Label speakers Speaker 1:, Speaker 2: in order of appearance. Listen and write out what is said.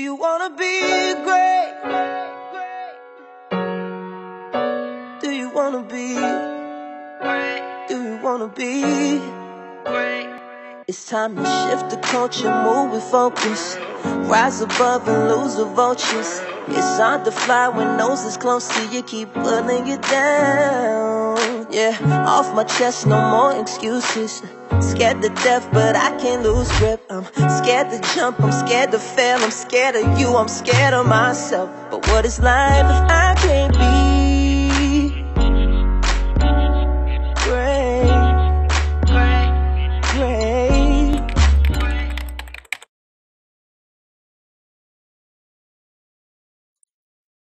Speaker 1: Do you wanna be great? Do you wanna be great? Do you wanna be great? It's time to shift the culture, move with focus. Rise above and lose the vultures. It's hard to fly when noses close to you, keep pulling you down. Yeah, off my chest, no more excuses. Scared to death, but I can't lose grip. I'm scared to jump, I'm scared to fail, I'm scared of you, I'm scared of myself. But what is life if I can't